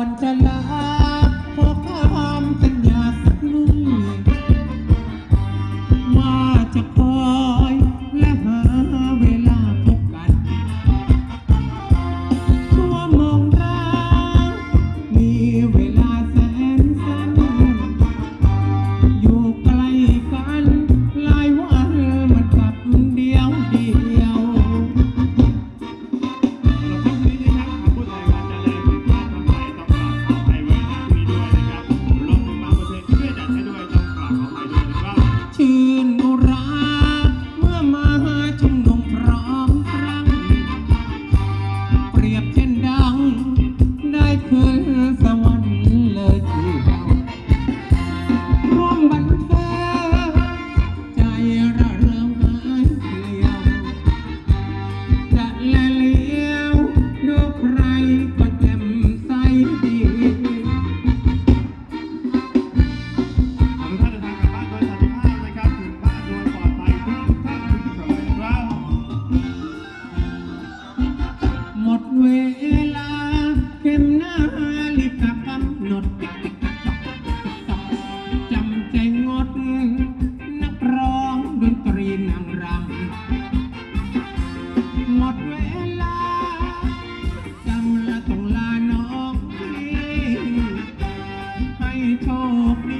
่อนจะลาขอความสัญญาสักหนึ่งว่าจะขอ siempre โชคดี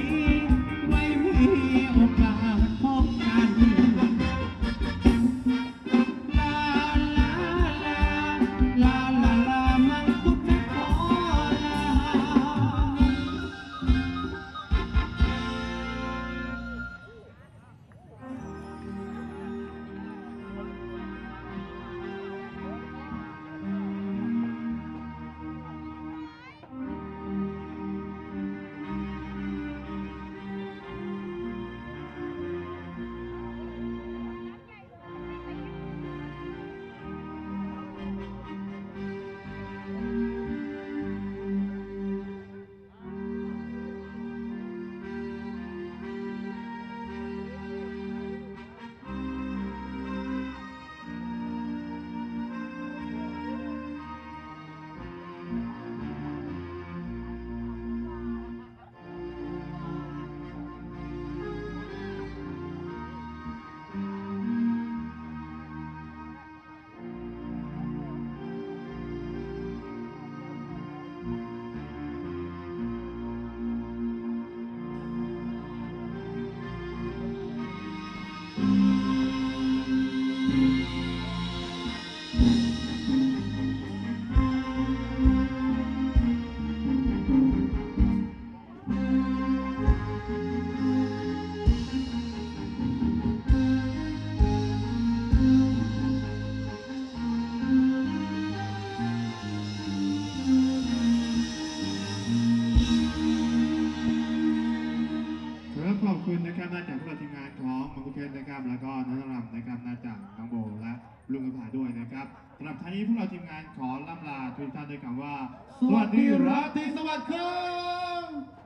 อบคุณนะครับน่าจากพวกเราทีมงานของมังคุเพชรนะครับ แล้วก็นักรำนะครับน่าจากน้องโบและลุงกระผาด้วยนะครับสำหรับท่านนี้พวกเราทีมงานขอล่ำลาทุกท่านด้วยคำว่า สวัสดีราตรีสวัสดิ์ครับ